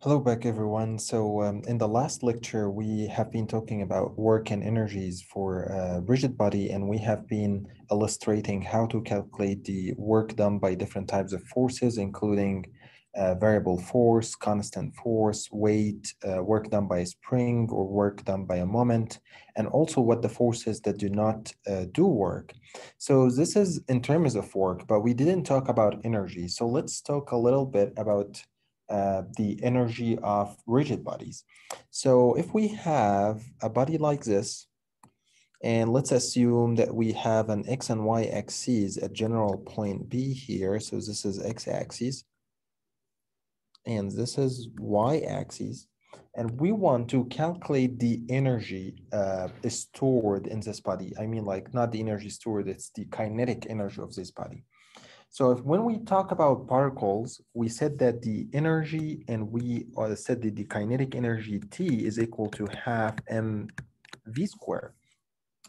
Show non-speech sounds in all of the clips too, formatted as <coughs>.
Hello back everyone. So um, in the last lecture, we have been talking about work and energies for a rigid body, and we have been illustrating how to calculate the work done by different types of forces, including uh, variable force, constant force, weight, uh, work done by a spring or work done by a moment, and also what the forces that do not uh, do work. So this is in terms of work, but we didn't talk about energy. So let's talk a little bit about uh, the energy of rigid bodies. So if we have a body like this, and let's assume that we have an x and y axes at general point B here. So this is x axis, and this is y axis. And we want to calculate the energy uh, stored in this body. I mean, like not the energy stored, it's the kinetic energy of this body. So if, when we talk about particles, we said that the energy and we uh, said that the kinetic energy T is equal to half mv squared.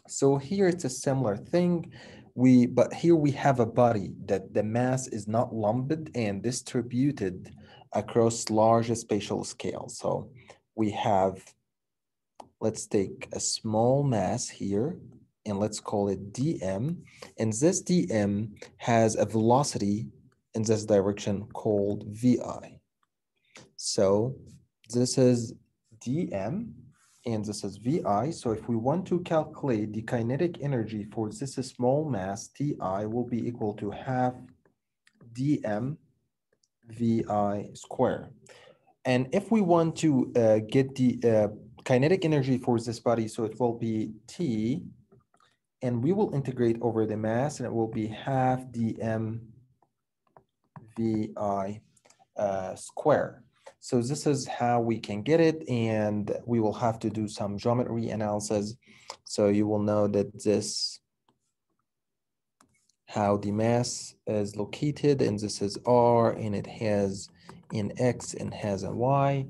So here it's a similar thing. We But here we have a body that the mass is not lumped and distributed across large spatial scale. So we have, let's take a small mass here and let's call it dm. And this dm has a velocity in this direction called vi. So this is dm and this is vi. So if we want to calculate the kinetic energy for this small mass, ti will be equal to half dm vi square. And if we want to uh, get the uh, kinetic energy for this body, so it will be t and we will integrate over the mass and it will be half dm vi uh, square. So this is how we can get it and we will have to do some geometry analysis. So you will know that this, how the mass is located and this is R and it has an X and has a Y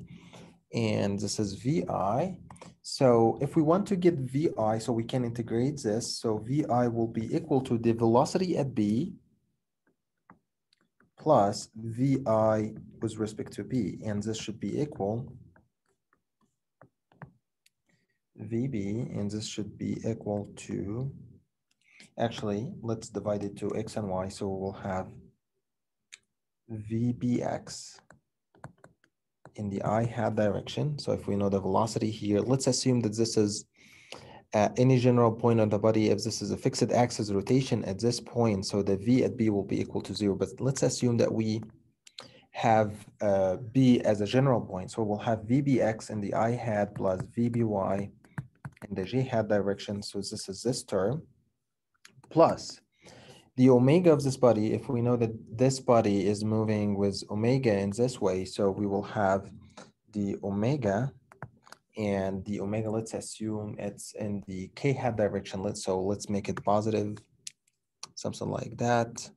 and this is VI so if we want to get VI, so we can integrate this. So VI will be equal to the velocity at B plus VI with respect to B. And this should be equal VB, and this should be equal to, actually, let's divide it to X and Y. So we'll have VBX in the i hat direction. So if we know the velocity here, let's assume that this is at any general point on the body, if this is a fixed axis rotation at this point, so the v at b will be equal to zero. But let's assume that we have uh, b as a general point. So we'll have vbx in the i hat plus vby in the j hat direction. So this is this term plus the omega of this body, if we know that this body is moving with omega in this way, so we will have the omega and the omega, let's assume it's in the k hat direction. Let's so let's make it positive, something like that.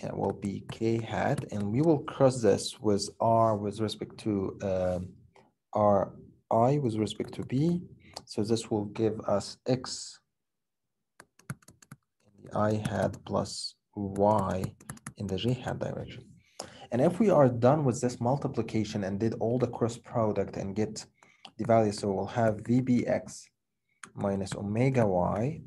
It will be k hat, and we will cross this with r with respect to uh, r i with respect to b. So this will give us x i hat plus y in the j hat direction. And if we are done with this multiplication and did all the cross product and get the value, so we'll have VBX minus omega y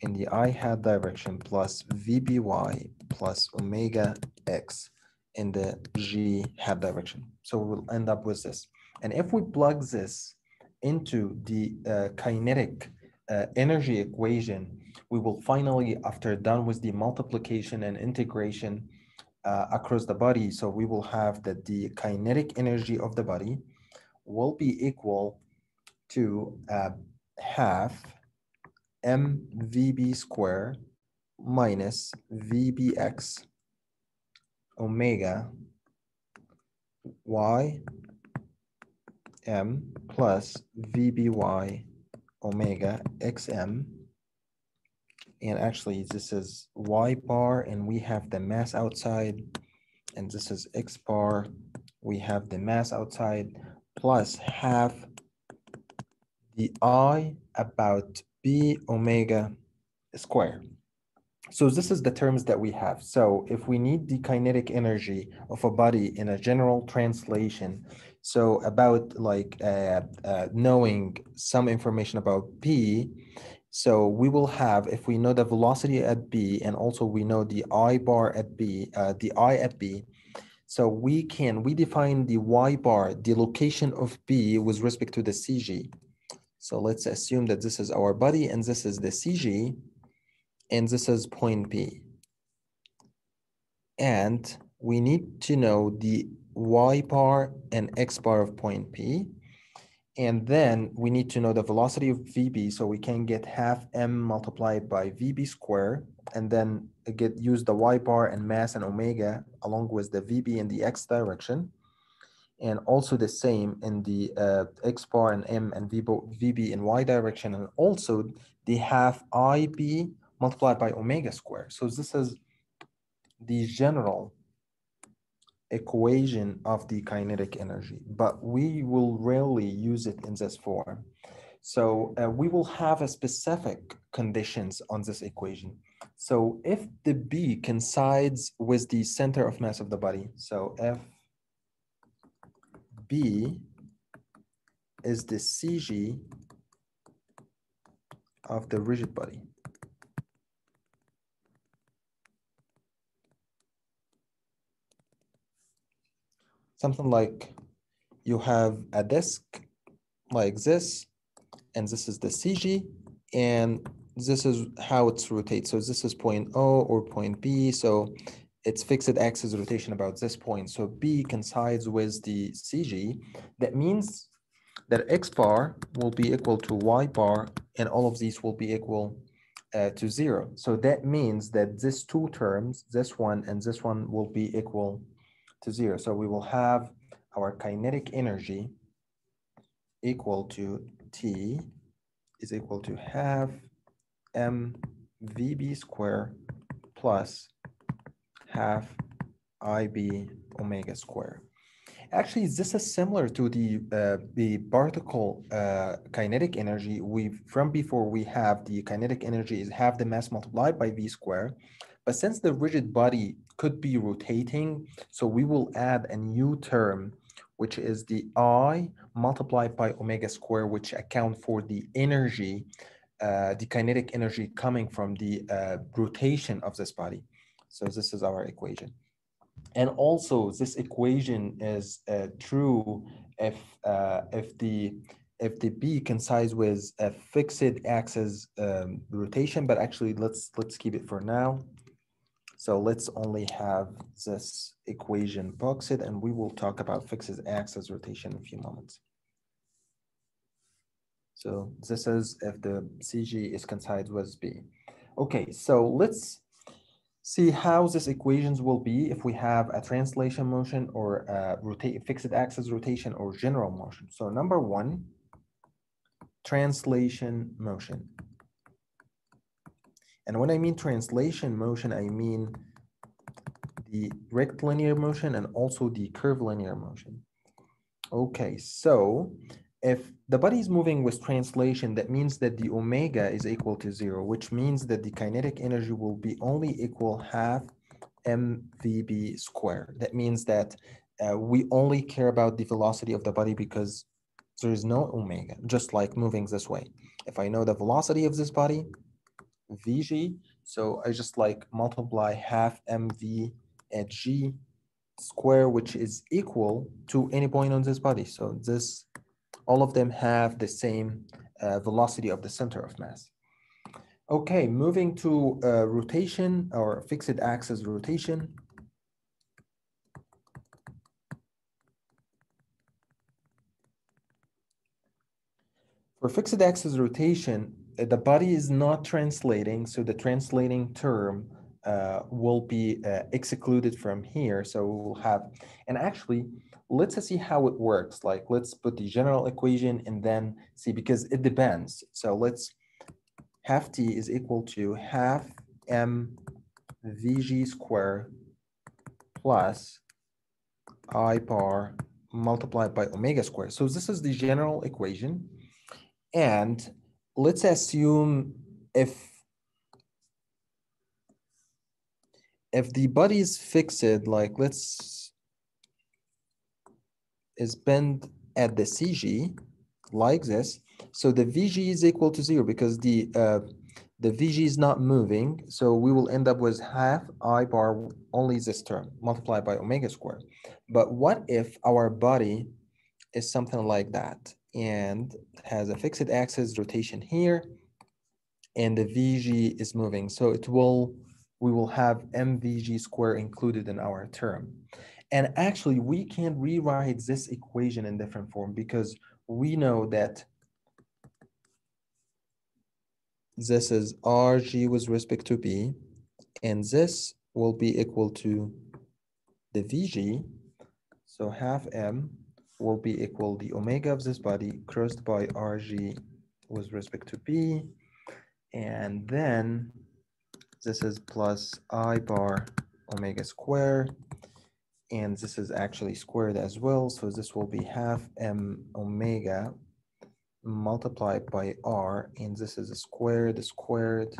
in the i hat direction plus VBY plus omega x in the g hat direction. So we'll end up with this. And if we plug this into the uh, kinetic uh, energy equation, we will finally, after done with the multiplication and integration uh, across the body, so we will have that the kinetic energy of the body will be equal to uh, half mvb square minus vbx omega y m plus vby omega xm and actually this is y bar and we have the mass outside and this is x bar we have the mass outside plus half the i about b omega square so this is the terms that we have. So if we need the kinetic energy of a body in a general translation, so about like uh, uh, knowing some information about B, so we will have, if we know the velocity at B and also we know the I bar at B, uh, the I at B, so we can, we define the Y bar, the location of B with respect to the CG. So let's assume that this is our body and this is the CG and this is point P. And we need to know the y bar and x bar of point P. And then we need to know the velocity of VB so we can get half m multiplied by VB square and then get use the y bar and mass and omega along with the VB in the x direction. And also the same in the uh, x bar and m and VB in y direction and also the half IB multiplied by omega square. So this is the general equation of the kinetic energy, but we will rarely use it in this form. So uh, we will have a specific conditions on this equation. So if the B coincides with the center of mass of the body, so if B is the CG of the rigid body, something like you have a disk like this, and this is the CG, and this is how it's rotates. So this is point O or point B. So it's fixed axis rotation about this point. So B coincides with the CG. That means that X bar will be equal to Y bar, and all of these will be equal uh, to zero. So that means that these two terms, this one and this one will be equal to zero. So we will have our kinetic energy equal to T is equal to half m VB square plus half IB omega square. Actually, this is similar to the uh, the particle uh, kinetic energy. We from before we have the kinetic energy is half the mass multiplied by v square, but since the rigid body could be rotating. So we will add a new term, which is the I multiplied by omega square, which account for the energy, uh, the kinetic energy coming from the uh, rotation of this body. So this is our equation. And also this equation is uh, true if, uh, if the if the B coincides with a fixed axis um, rotation, but actually let's let's keep it for now. So let's only have this equation boxed and we will talk about fixed axis rotation in a few moments. So this is if the CG is coincided with B. Okay, so let's see how these equations will be if we have a translation motion or a rotate fixed axis rotation or general motion. So number one, translation motion. And when I mean translation motion, I mean the rectilinear motion and also the curvilinear motion. Okay, so if the body is moving with translation, that means that the omega is equal to zero, which means that the kinetic energy will be only equal half mvb square. That means that uh, we only care about the velocity of the body because there is no omega, just like moving this way. If I know the velocity of this body, Vg. So I just like multiply half mv at g square, which is equal to any point on this body. So this, all of them have the same uh, velocity of the center of mass. Okay, moving to uh, rotation or fixed axis rotation. For fixed axis rotation, the body is not translating, so the translating term uh, will be uh, excluded from here. So we'll have, and actually, let's see how it works. Like, let's put the general equation and then see, because it depends. So let's, half t is equal to half m vg square plus i bar multiplied by omega square. So this is the general equation. And let's assume if if the body is fixed, like let's, is bent at the CG like this, so the VG is equal to zero because the uh, the VG is not moving. So we will end up with half I bar only this term multiplied by omega squared. But what if our body is something like that and has a fixed axis rotation here and the VG is moving. So it will, we will have MVG square included in our term. And actually we can rewrite this equation in different form because we know that this is RG with respect to B, and this will be equal to the VG. So half M will be equal the omega of this body crossed by RG with respect to B. And then this is plus I bar omega square. And this is actually squared as well. So this will be half M omega multiplied by r, and this is squared squared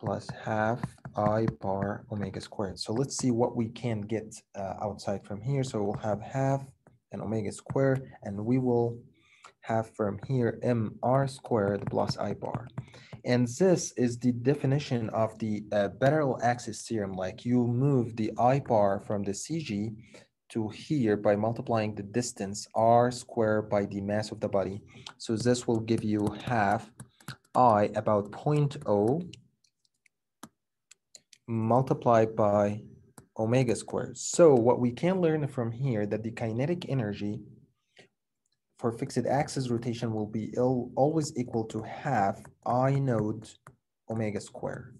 plus half i bar omega squared. So let's see what we can get uh, outside from here. So we'll have half an omega squared, and we will have from here mr squared plus i bar. And this is the definition of the uh, axis theorem. Like you move the i bar from the CG to here by multiplying the distance r squared by the mass of the body. So this will give you half i about 0.0 multiplied by omega squared. So what we can learn from here that the kinetic energy for fixed axis rotation will be always equal to half i node omega squared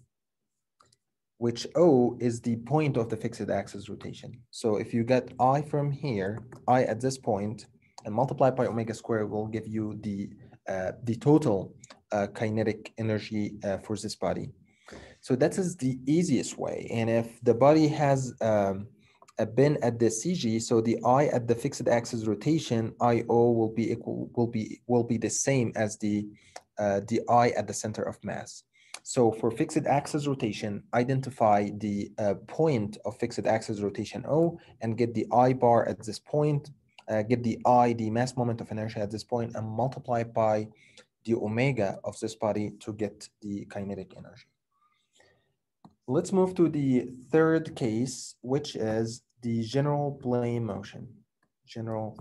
which O is the point of the fixed axis rotation. So if you get I from here, I at this point, and multiply by omega squared will give you the, uh, the total uh, kinetic energy uh, for this body. So that is the easiest way. And if the body has um, a bin at the CG, so the I at the fixed axis rotation, IO will be equal, will be, will be the same as the, uh, the I at the center of mass. So for fixed axis rotation, identify the uh, point of fixed axis rotation O and get the I bar at this point, uh, get the I, the mass moment of inertia at this point and multiply by the omega of this body to get the kinetic energy. Let's move to the third case, which is the general plane motion. General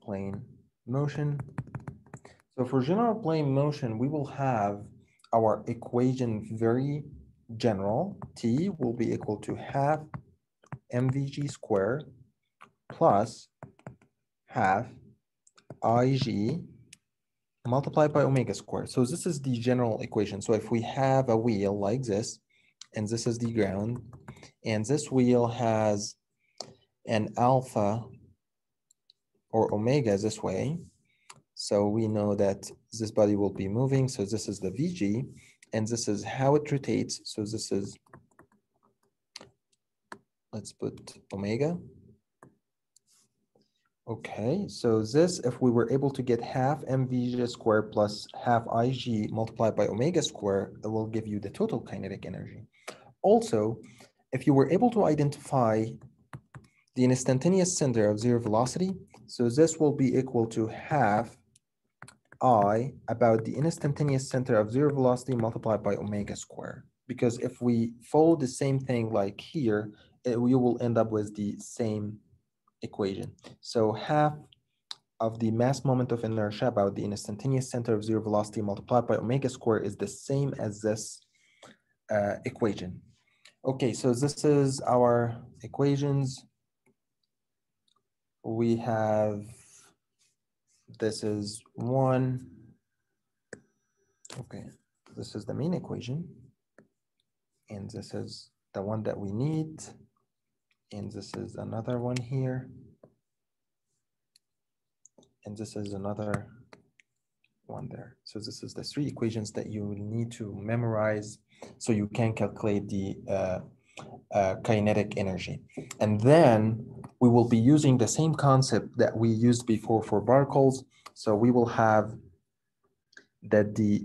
plane motion. So for general plane motion, we will have our equation very general, T will be equal to half mvg squared plus half ig multiplied by omega squared. So this is the general equation. So if we have a wheel like this, and this is the ground, and this wheel has an alpha or omega this way, so we know that this body will be moving. So this is the VG, and this is how it rotates. So this is, let's put omega. Okay, so this, if we were able to get half mvg squared plus half ig multiplied by omega squared, it will give you the total kinetic energy. Also, if you were able to identify the instantaneous center of zero velocity, so this will be equal to half I about the instantaneous center of zero velocity multiplied by omega square. Because if we follow the same thing like here, it, we will end up with the same equation. So half of the mass moment of inertia about the instantaneous center of zero velocity multiplied by omega square is the same as this uh, equation. Okay, so this is our equations. We have this is one. Okay, this is the main equation. And this is the one that we need. And this is another one here. And this is another one there. So this is the three equations that you need to memorize so you can calculate the uh, uh, kinetic energy. And then we will be using the same concept that we used before for Barkholes. So we will have that the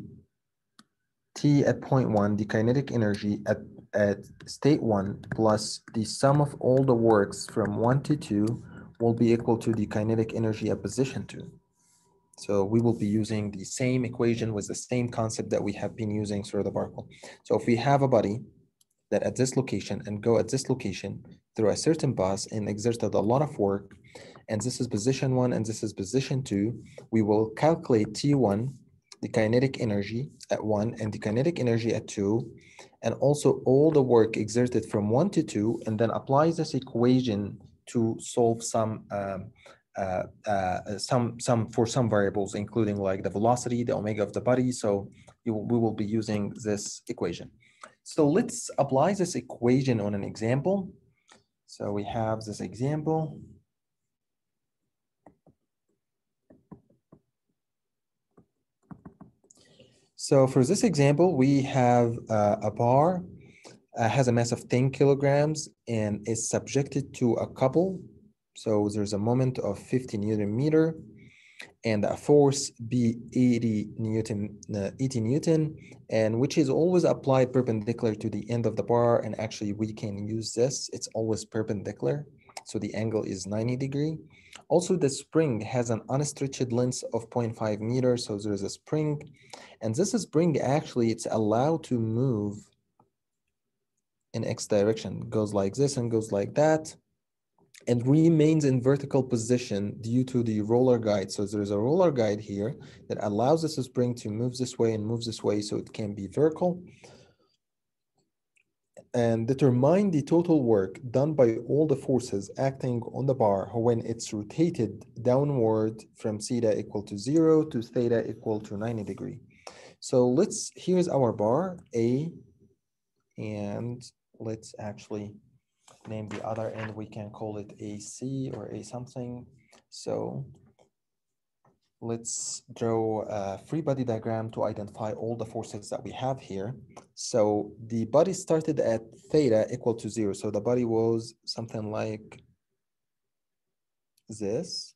T at point one, the kinetic energy at, at state one plus the sum of all the works from one to two will be equal to the kinetic energy at position two. So we will be using the same equation with the same concept that we have been using through the Barkle. So if we have a body that at this location and go at this location through a certain bus and exerted a lot of work, and this is position one and this is position two, we will calculate T1, the kinetic energy at one and the kinetic energy at two, and also all the work exerted from one to two, and then applies this equation to solve some um, uh, uh, some some for some variables, including like the velocity, the omega of the body. So you, we will be using this equation. So let's apply this equation on an example. So we have this example. So for this example, we have uh, a bar uh, has a mass of 10 kilograms and is subjected to a couple so there's a moment of 50 Newton meter and a force be 80 Newton, uh, 80 Newton, and which is always applied perpendicular to the end of the bar. And actually we can use this, it's always perpendicular. So the angle is 90 degree. Also the spring has an unstretched length of 0.5 meters. So there's a spring and this spring actually it's allowed to move in X direction, goes like this and goes like that and remains in vertical position due to the roller guide. So there's a roller guide here that allows this spring to move this way and move this way so it can be vertical. And determine the total work done by all the forces acting on the bar when it's rotated downward from theta equal to zero to theta equal to 90 degree. So let's, here's our bar A, and let's actually name the other end, we can call it AC or A something. So let's draw a free body diagram to identify all the forces that we have here. So the body started at theta equal to zero. So the body was something like this.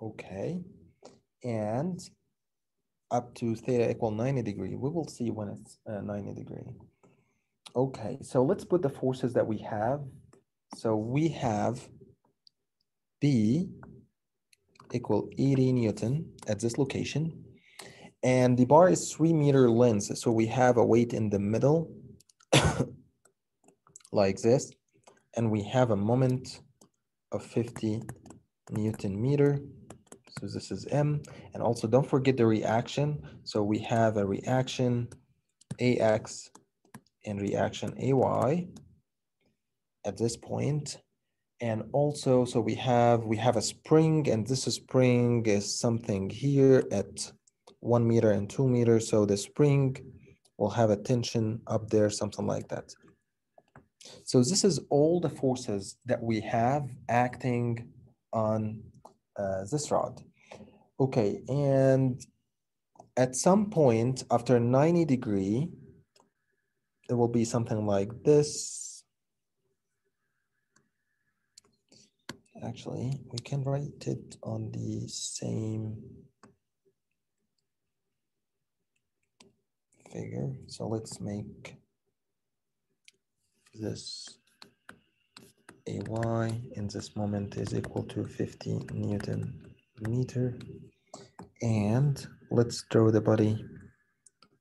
Okay. And up to theta equal 90 degree. We will see when it's uh, 90 degree. Okay, so let's put the forces that we have. So we have B equal 80 Newton at this location. And the bar is three meter length. So we have a weight in the middle <coughs> like this. And we have a moment of 50 Newton meter. So this is M. And also don't forget the reaction. So we have a reaction AX and reaction AY at this point. And also, so we have, we have a spring and this spring is something here at one meter and two meters. So the spring will have a tension up there, something like that. So this is all the forces that we have acting on uh, this rod. Okay, and at some point after 90 degree, it will be something like this. Actually, we can write it on the same figure. So let's make this AY in this moment is equal to 50 Newton meter. And let's draw the body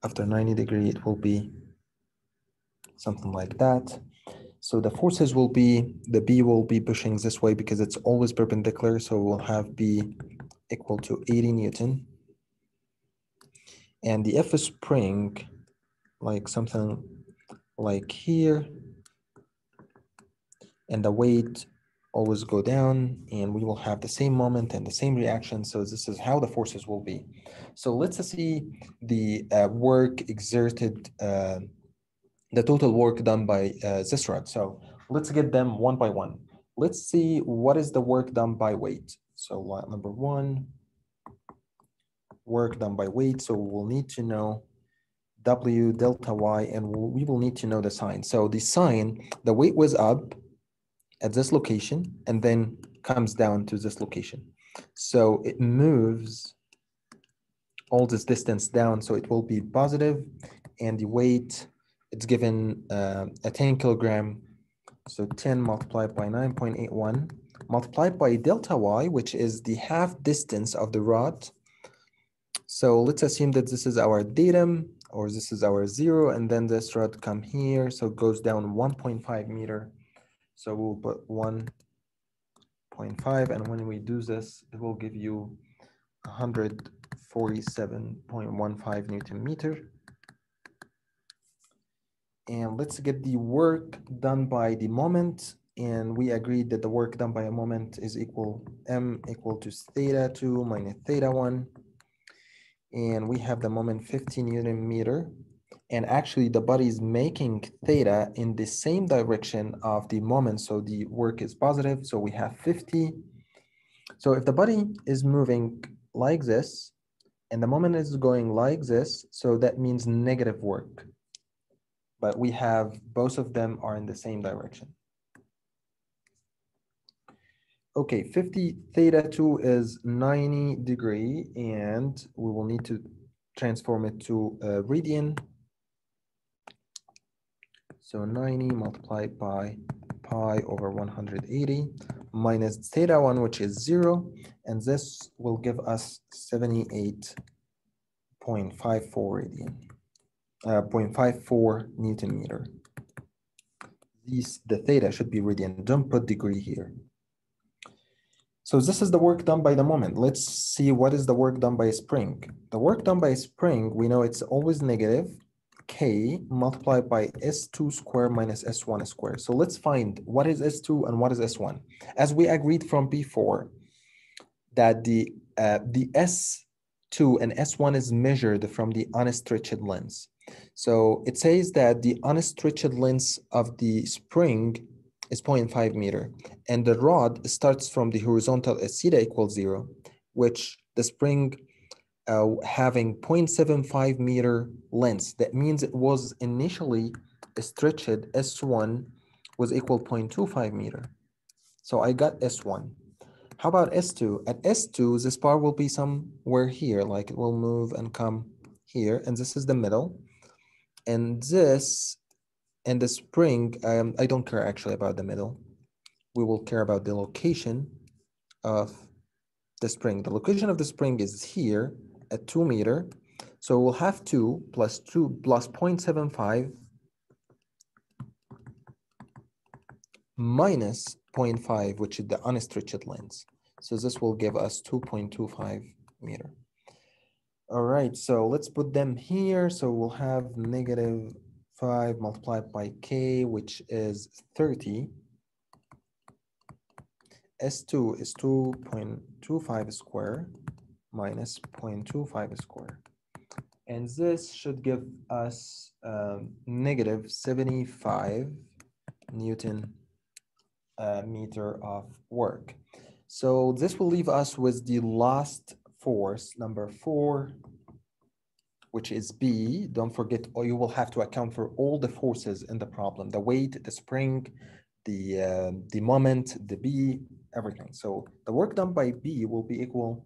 after 90 degree, it will be something like that. So the forces will be, the B will be pushing this way because it's always perpendicular. So we'll have B equal to 80 Newton. And the F spring, like something like here, and the weight always go down and we will have the same moment and the same reaction. So this is how the forces will be. So let's see the uh, work exerted uh, the total work done by uh, this rod. So let's get them one by one. Let's see what is the work done by weight. So number one, work done by weight. So we'll need to know W delta Y and we will need to know the sign. So the sign, the weight was up at this location and then comes down to this location. So it moves all this distance down, so it will be positive, and the weight, it's given uh, a 10 kilogram, so 10 multiplied by 9.81, multiplied by delta y, which is the half distance of the rod. So let's assume that this is our datum, or this is our zero, and then this rod come here, so it goes down 1.5 meter. So we'll put 1.5, and when we do this, it will give you 147.15 Newton meter. And let's get the work done by the moment. And we agreed that the work done by a moment is equal m equal to theta 2 minus theta 1. And we have the moment 15 Newton meter. And actually the body is making theta in the same direction of the moment. So the work is positive. So we have 50. So if the body is moving like this, and the moment is going like this, so that means negative work. But we have, both of them are in the same direction. Okay, 50 theta 2 is 90 degree, and we will need to transform it to a radian. So 90 multiplied by pi over 180 minus theta 1, which is 0, and this will give us 78.54 radian, uh, 0.54 Newton meter. These, the theta should be radian, don't put degree here. So this is the work done by the moment. Let's see what is the work done by spring. The work done by spring, we know it's always negative, k multiplied by s2 square minus s1 square. So let's find what is s2 and what is s1. As we agreed from before, that the uh, the s2 and s1 is measured from the unstretched length. So it says that the unstretched length of the spring is 0.5 meter, and the rod starts from the horizontal as theta equals zero, which the spring uh, having 0.75 meter length. That means it was initially stretched S1 was equal 0.25 meter. So I got S1. How about S2? At S2, this bar will be somewhere here, like it will move and come here, and this is the middle. And this, and the spring, um, I don't care actually about the middle. We will care about the location of the spring. The location of the spring is here, at 2 meter. So we'll have 2 plus 2 plus 0.75 minus 0.5, which is the unstretched length. So this will give us 2.25 meter. All right, so let's put them here. So we'll have negative 5 multiplied by k, which is 30. S2 is 2.25 square minus 0.25 square. And this should give us um, negative 75 Newton uh, meter of work. So this will leave us with the last force, number four, which is B. Don't forget, or you will have to account for all the forces in the problem, the weight, the spring, the, uh, the moment, the B, everything. So the work done by B will be equal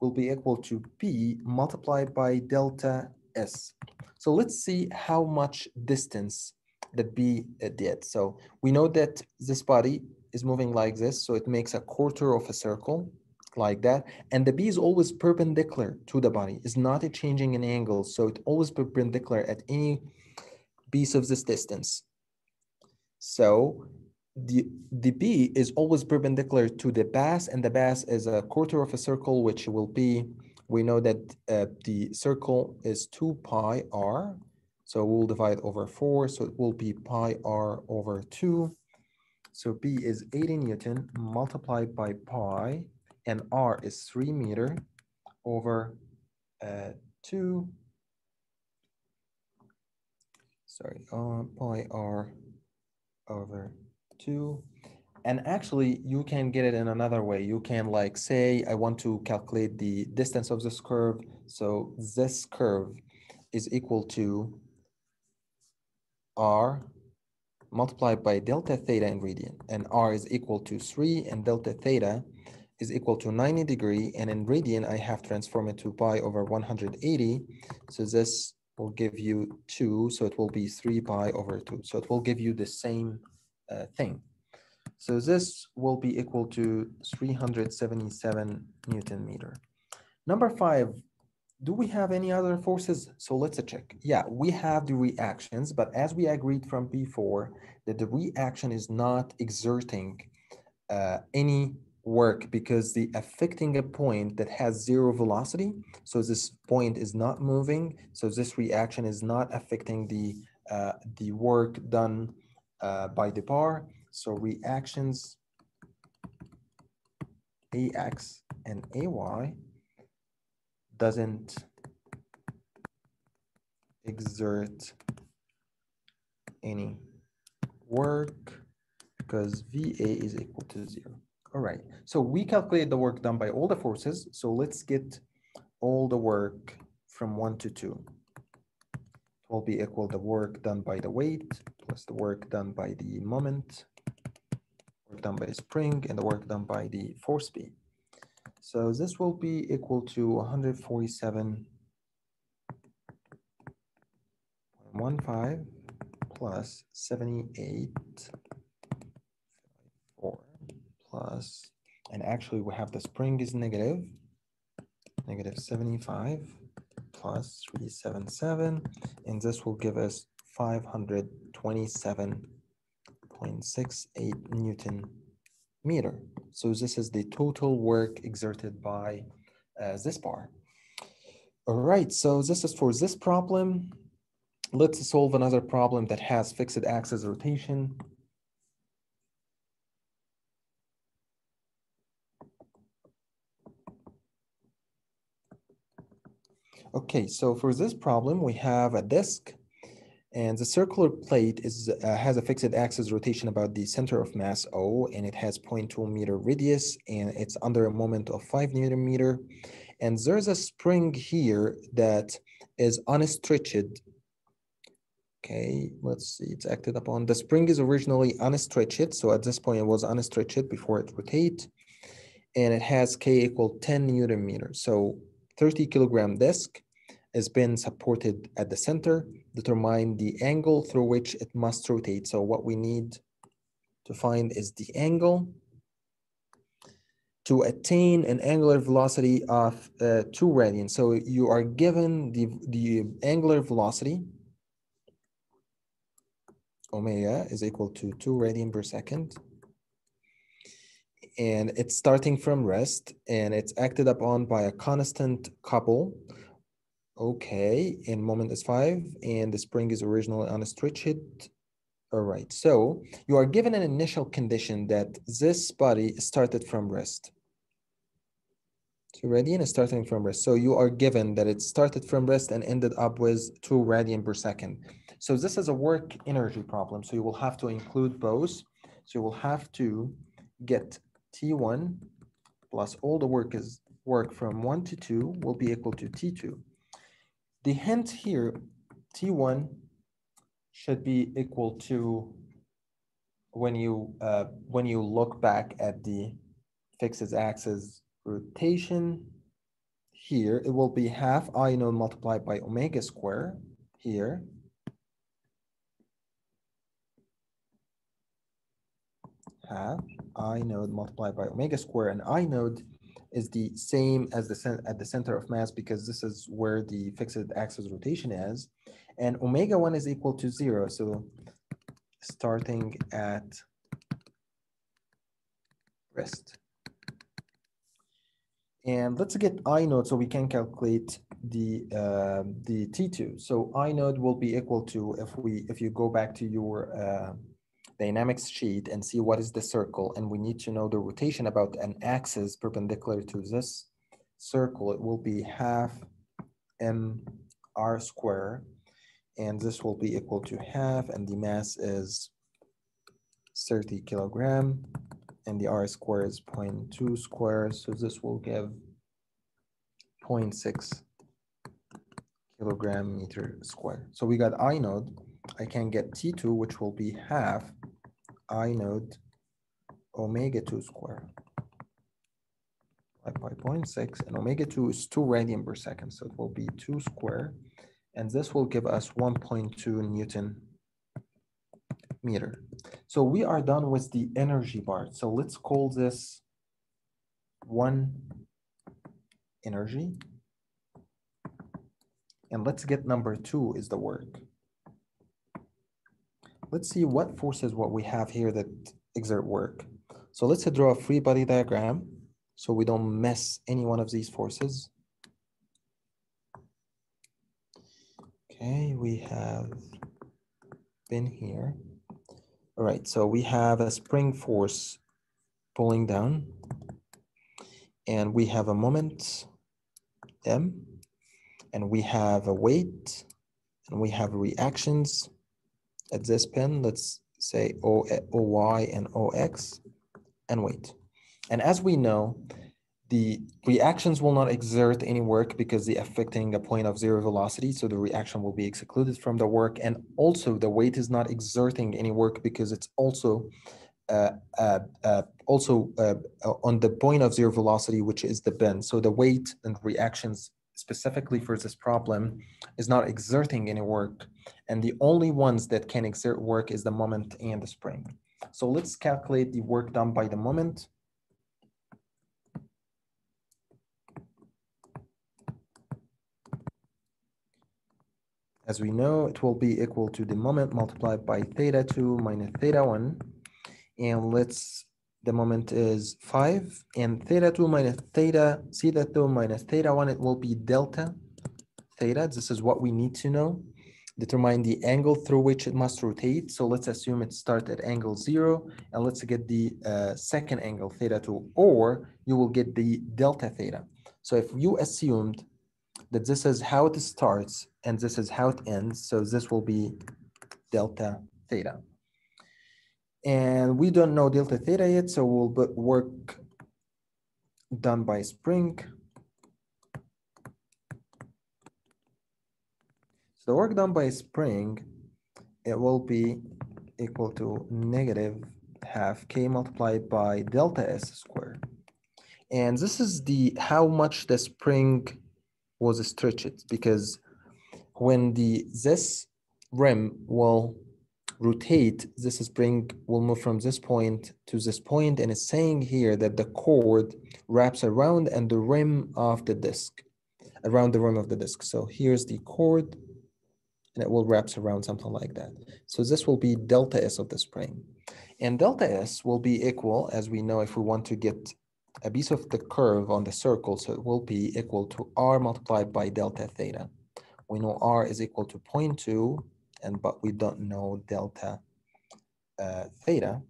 will be equal to P multiplied by delta S. So let's see how much distance that B uh, did. So we know that this body is moving like this, so it makes a quarter of a circle like that. And the B is always perpendicular to the body. It's not a changing in angle, so it's always perpendicular at any piece of this distance. So the, the B is always perpendicular to the bass and the bass is a quarter of a circle, which will be, we know that uh, the circle is 2 pi r, so we'll divide over 4, so it will be pi r over 2. So B is 80 Newton multiplied by pi, and r is 3 meter over uh, 2. Sorry, uh, pi r over two. And actually you can get it in another way. You can like say, I want to calculate the distance of this curve. So this curve is equal to R multiplied by delta theta in radian. And R is equal to three and delta theta is equal to 90 degree and in radian I have transformed it to pi over 180 so this will give you 2 so it will be 3 pi over 2 so it will give you the same uh, thing. So this will be equal to 377 newton meter. Number 5 do we have any other forces? So let's check. Yeah we have the reactions but as we agreed from before that the reaction is not exerting uh, any work because the affecting a point that has zero velocity. So this point is not moving. So this reaction is not affecting the, uh, the work done uh, by the bar. So reactions AX and AY doesn't exert any work because VA is equal to zero. All right, so we calculate the work done by all the forces. So let's get all the work from one to two. Will be equal the work done by the weight plus the work done by the moment, work done by spring, and the work done by the force B. So this will be equal to 147.15 plus 78 plus, and actually we have the spring is negative, negative 75 plus 377, and this will give us 527.68 Newton meter. So this is the total work exerted by uh, this bar. All right, so this is for this problem. Let's solve another problem that has fixed axis rotation. Okay, so for this problem, we have a disk and the circular plate is uh, has a fixed axis rotation about the center of mass O and it has 0.2 meter radius and it's under a moment of 5 newton meter. And there's a spring here that is unstretched. Okay, let's see, it's acted upon. The spring is originally unstretched. So at this point it was unstretched before it rotate. And it has K equal 10 newton meter. So 30 kilogram disc is been supported at the center, determine the angle through which it must rotate. So what we need to find is the angle to attain an angular velocity of uh, two radians. So you are given the, the angular velocity, omega is equal to two radian per second and it's starting from rest and it's acted upon by a constant couple. Okay, and moment is five and the spring is originally unstretched. All right, so you are given an initial condition that this body started from rest. So radian is starting from rest. So you are given that it started from rest and ended up with two radian per second. So this is a work energy problem. So you will have to include both. So you will have to get T1 plus all the work is work from 1 to 2 will be equal to T2. The hint here, T1 should be equal to when you uh, when you look back at the fixed axis rotation here, it will be half I node multiplied by omega square here half I node multiplied by omega square and I node is the same as the at the center of mass because this is where the fixed axis rotation is. And omega 1 is equal to 0 so starting at rest. And let's get I node so we can calculate the uh, the T2 so I node will be equal to if we if you go back to your uh, dynamics sheet and see what is the circle. And we need to know the rotation about an axis perpendicular to this circle. It will be half m r square. And this will be equal to half and the mass is 30 kilogram and the r square is 0.2 square. So this will give 0.6 kilogram meter square. So we got I node. I can get T2, which will be half I node omega 2 square. multiplied by 0.6 and omega 2 is 2 radian per second. So it will be 2 square and this will give us 1.2 Newton meter. So we are done with the energy part. So let's call this one energy. And let's get number two is the work. Let's see what forces what we have here that exert work. So let's draw a free body diagram so we don't mess any one of these forces. Okay, we have been here. All right, so we have a spring force pulling down and we have a moment M and we have a weight and we have reactions at this pin. Let's say o, OY and OX and weight. And as we know, the reactions will not exert any work because they're affecting a point of zero velocity. So the reaction will be excluded from the work. And also the weight is not exerting any work because it's also uh, uh, uh, also uh, on the point of zero velocity, which is the bend. So the weight and reactions specifically for this problem is not exerting any work. And the only ones that can exert work is the moment and the spring. So let's calculate the work done by the moment. As we know, it will be equal to the moment multiplied by theta 2 minus theta 1. And let's, the moment is 5. And theta 2 minus theta, theta 2 minus theta 1, it will be delta theta. This is what we need to know. Determine the angle through which it must rotate. So let's assume it starts at angle 0. And let's get the uh, second angle, theta 2. Or you will get the delta theta. So if you assumed that this is how it starts and this is how it ends. So this will be delta theta. And we don't know delta theta yet, so we'll put work done by spring. So the work done by spring, it will be equal to negative half k multiplied by delta s squared. And this is the how much the spring was stretched because when the this rim will rotate, this spring will move from this point to this point, and it's saying here that the cord wraps around and the rim of the disc, around the rim of the disc. So here's the cord, and it will wraps around something like that. So this will be delta S of the spring. And delta S will be equal, as we know, if we want to get a piece of the curve on the circle, so it will be equal to r multiplied by delta theta. We know r is equal to 0.2, and but we don't know delta uh, theta.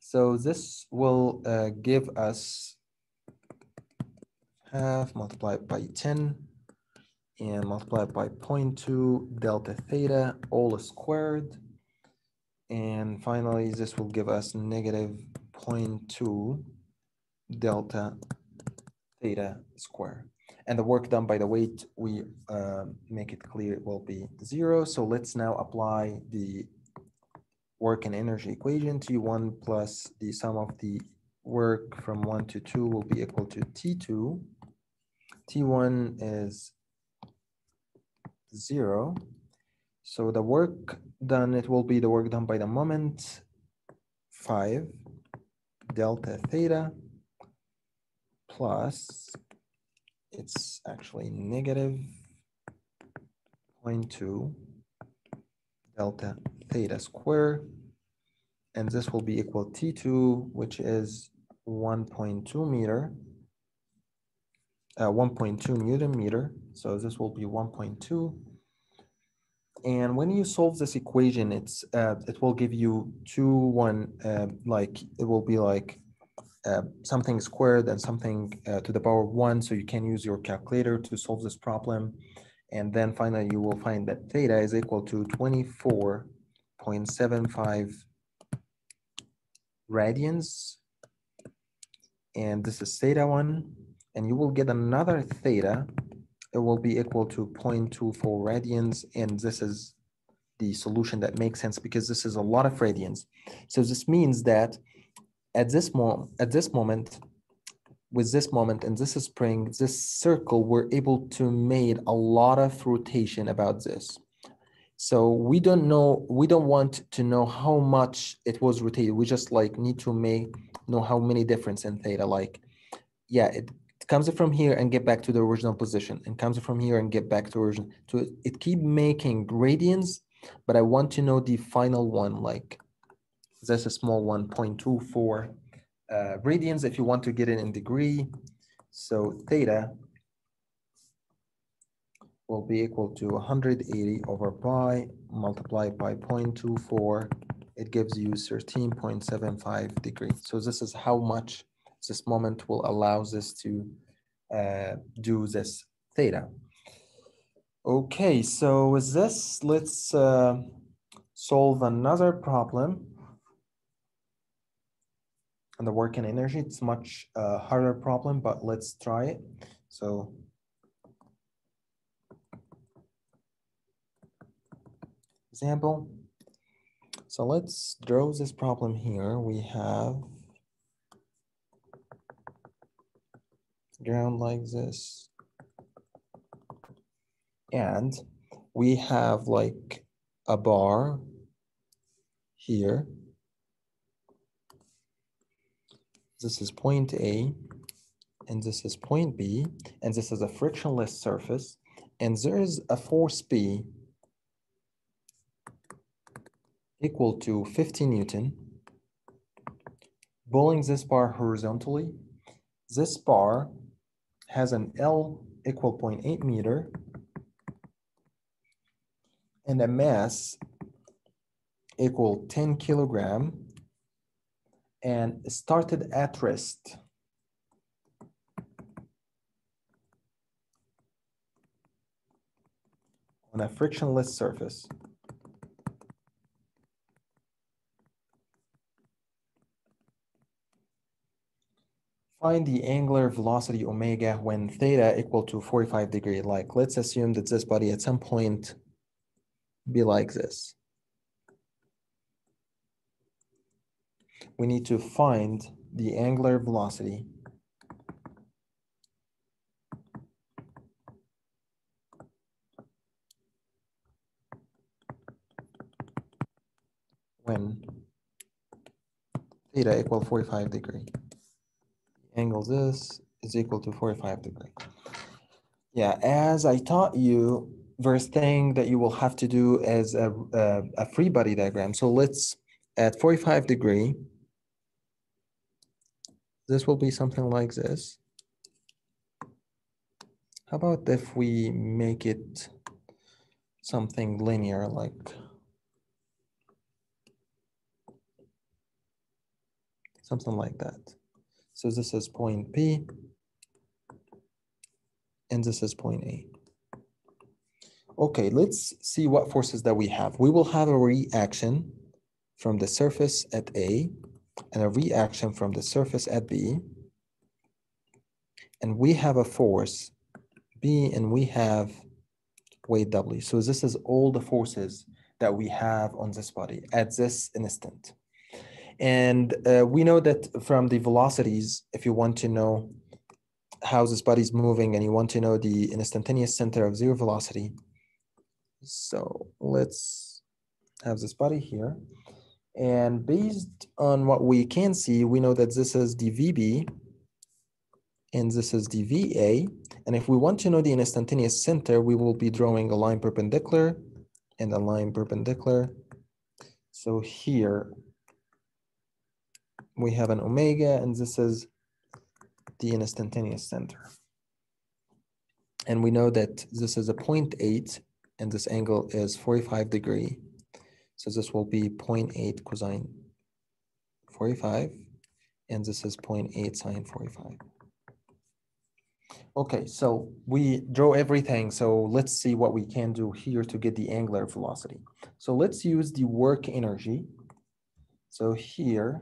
So this will uh, give us half multiplied by 10 and multiplied by 0.2 delta theta all squared. And finally, this will give us negative 0.2 delta theta square. And the work done by the weight, we uh, make it clear it will be zero. So let's now apply the work and energy equation. T1 plus the sum of the work from one to two will be equal to T2. T1 is zero. So the work done, it will be the work done by the moment, five delta theta plus, it's actually negative 0.2 delta theta square. And this will be equal T2, which is 1.2 meter, uh, 1.2 Newton meter. So this will be 1.2 and when you solve this equation, it's uh, it will give you two one uh, like it will be like uh, something squared and something uh, to the power of one. So you can use your calculator to solve this problem. And then finally, you will find that theta is equal to 24.75 radians. And this is theta one. And you will get another theta it will be equal to 0.24 radians. And this is the solution that makes sense because this is a lot of radians. So this means that at this, mo at this moment, with this moment and this spring, this circle, we're able to make a lot of rotation about this. So we don't know, we don't want to know how much it was rotated. We just like need to make know how many difference in theta. Like, yeah, it, comes from here and get back to the original position and comes from here and get back to original. So it, it keep making gradients, but I want to know the final one, like that's a small one, 0.24 uh, radians if you want to get it in degree. So theta will be equal to 180 over pi multiplied by 0.24. It gives you 13.75 degrees. So this is how much this moment will allow this to uh, do this theta. Okay, so with this, let's uh, solve another problem and the work and energy. It's much uh, harder problem, but let's try it. So example. So let's draw this problem here. We have ground like this. And we have like a bar here This is point A, and this is point B, and this is a frictionless surface, and there is a force P equal to 50 Newton, pulling this bar horizontally. This bar has an L equal 0.8 meter and a mass equal 10 kilogram and started at rest. on a frictionless surface. Find the angular velocity omega when theta equal to 45 degree. Like let's assume that this body at some point be like this. We need to find the angular velocity when theta equal 45 degree. Angle this is equal to 45 degree. Yeah, as I taught you, first thing that you will have to do is a, a, a free body diagram. So let's, at 45 degree, this will be something like this. How about if we make it something linear like something like that. So this is point P and this is point A. Okay, let's see what forces that we have. We will have a reaction from the surface at A and a reaction from the surface at B. And we have a force B and we have weight W. So this is all the forces that we have on this body at this instant. And uh, we know that from the velocities, if you want to know how this body is moving and you want to know the instantaneous center of zero velocity. So let's have this body here. And based on what we can see, we know that this is the VB and this is the VA. And if we want to know the instantaneous center, we will be drawing a line perpendicular and a line perpendicular. So here we have an omega and this is the instantaneous center. And we know that this is a 0.8 and this angle is 45 degree. So this will be 0.8 cosine 45, and this is 0.8 sine 45. Okay, so we draw everything. So let's see what we can do here to get the angular velocity. So let's use the work energy. So here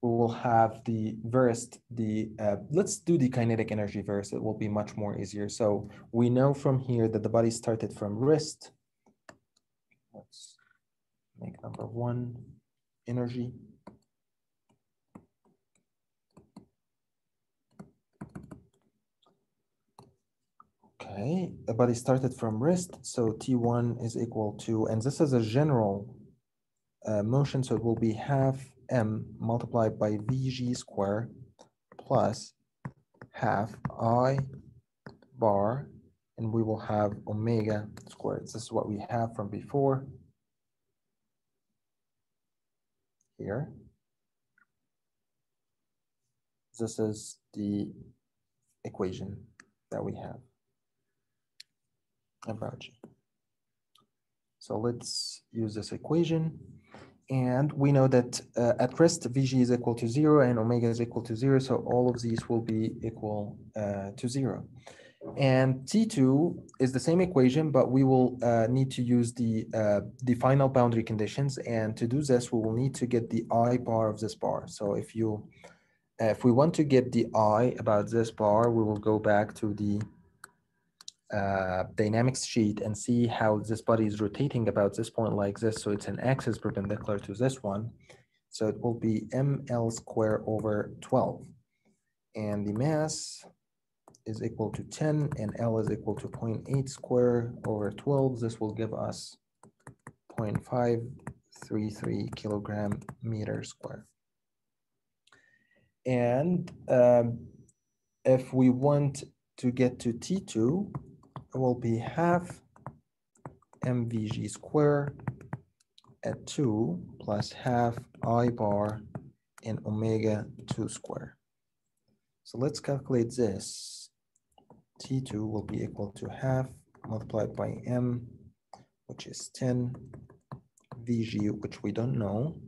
we will have the first, the, uh, let's do the kinetic energy first. It will be much more easier. So we know from here that the body started from rest Let's make number one energy. Okay, but it started from wrist. So T1 is equal to, and this is a general uh, motion. So it will be half M multiplied by VG square plus half I bar and we will have omega squared. This is what we have from before. Here. This is the equation that we have about G. So let's use this equation. And we know that uh, at rest, Vg is equal to zero and omega is equal to zero. So all of these will be equal uh, to zero. And T2 is the same equation, but we will uh, need to use the, uh, the final boundary conditions. And to do this, we will need to get the I bar of this bar. So if you, if we want to get the I about this bar, we will go back to the uh, dynamics sheet and see how this body is rotating about this point like this. So it's an axis perpendicular to this one. So it will be ml square over 12. And the mass is equal to 10 and L is equal to 0.8 square over 12. This will give us 0.533 kilogram meter square. And um, if we want to get to T2, it will be half mvg square at 2 plus half i bar in omega 2 square. So let's calculate this. T2 will be equal to half multiplied by m, which is 10, Vg, which we don't know,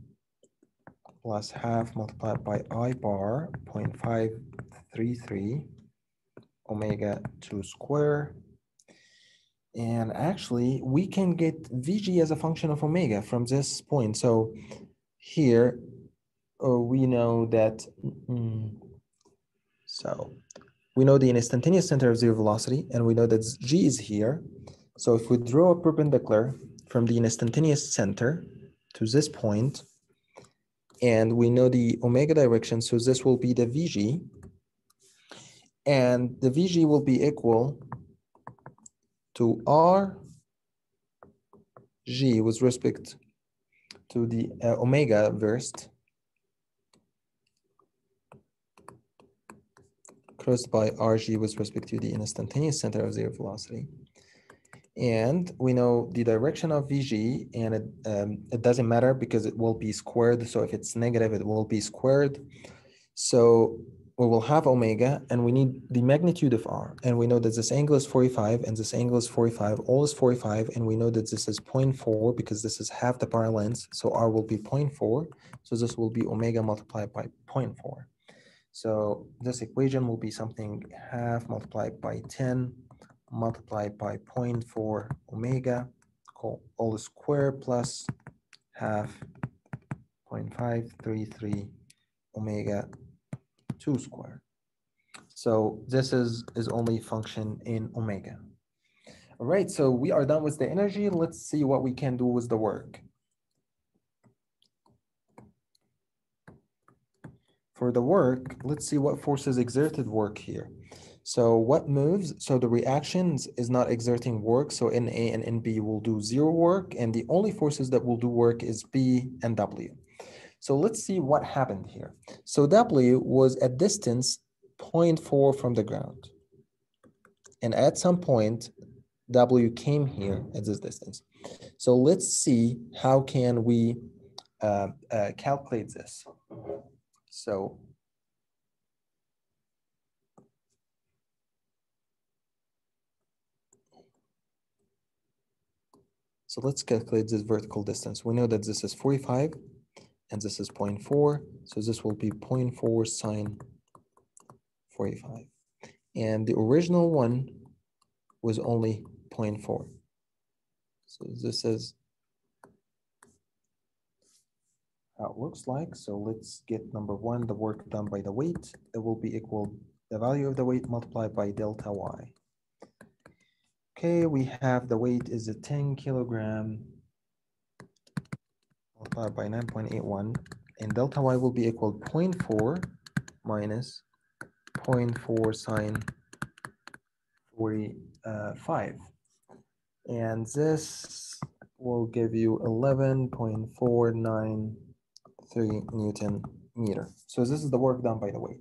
plus half multiplied by I bar, 0.533, omega 2 square, and actually, we can get Vg as a function of omega from this point. So here, uh, we know that, mm, so we know the instantaneous center of zero velocity, and we know that G is here. So if we draw a perpendicular from the instantaneous center to this point, and we know the omega direction, so this will be the Vg, and the Vg will be equal to R G with respect to the uh, omega versed crossed by RG with respect to the instantaneous center of zero velocity. And we know the direction of VG and it, um, it doesn't matter because it will be squared. So if it's negative, it will be squared. So we will have omega and we need the magnitude of r. And we know that this angle is 45 and this angle is 45, all is 45. And we know that this is 0.4 because this is half the bar length. So r will be 0.4. So this will be omega multiplied by 0.4. So this equation will be something half multiplied by 10 multiplied by 0.4 omega all square plus half 0.533 omega 2 square. So this is, is only function in omega. All right, so we are done with the energy. Let's see what we can do with the work. For the work, let's see what forces exerted work here. So what moves? So the reactions is not exerting work. So NA and NB will do zero work. And the only forces that will do work is B and W. So let's see what happened here. So W was at distance 0.4 from the ground. And at some point, W came here at this distance. So let's see how can we uh, uh, calculate this. So So let's calculate this vertical distance. We know that this is 45 and this is 0.4. So this will be 0.4 sine 45. And the original one was only 0.4. So this is how it looks like. So let's get number one, the work done by the weight. It will be equal the value of the weight multiplied by delta y. Okay, we have the weight is a 10 kilogram multiplied by 9.81 and delta y will be equal 0.4 minus 0.4 sine 45 uh, 5. And this will give you 11.493 Newton meter. So this is the work done by the weight.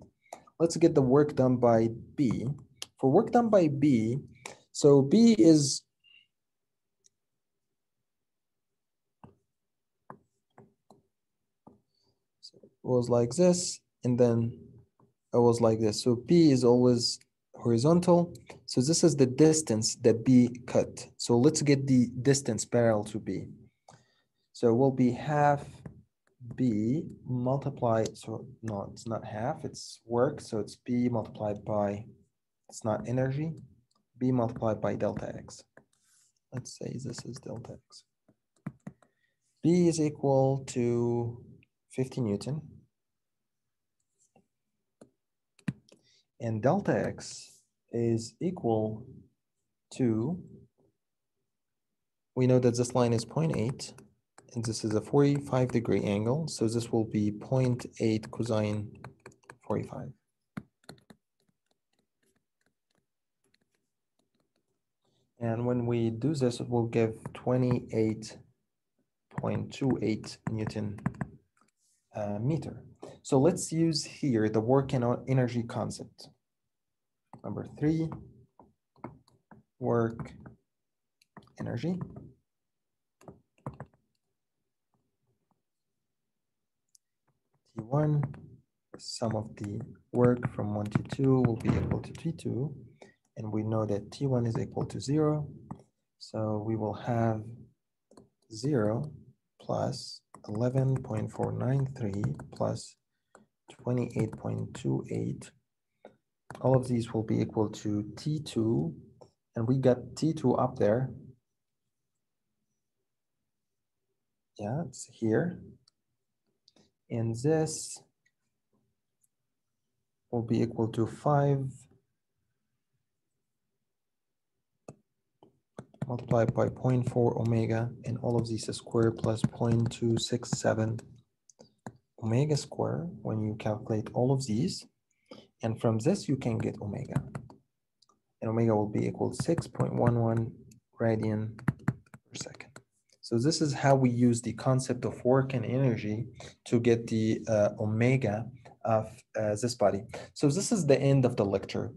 Let's get the work done by B. For work done by B, so B is so it was like this, and then it was like this. So B is always horizontal. So this is the distance that B cut. So let's get the distance parallel to B. So it will be half B multiplied, so no, it's not half, it's work. So it's B multiplied by, it's not energy, B multiplied by delta X. Let's say this is delta X. B is equal to 50 Newton. And delta X is equal to, we know that this line is 0.8 and this is a 45 degree angle. So this will be 0.8 cosine 45. And when we do this, it will give 28.28 Newton uh, meter. So let's use here the work and energy concept. Number three, work energy. T1, sum of the work from 1 to 2 will be equal to T2. And we know that T1 is equal to 0. So we will have 0 plus 11.493 plus 28.28. All of these will be equal to T2. And we got T2 up there. Yeah, it's here. And this will be equal to 5 multiplied by 0.4 omega and all of these square plus 0.267 omega square when you calculate all of these. And from this, you can get omega. And omega will be equal to 6.11 radian per second. So this is how we use the concept of work and energy to get the uh, omega of uh, this body. So this is the end of the lecture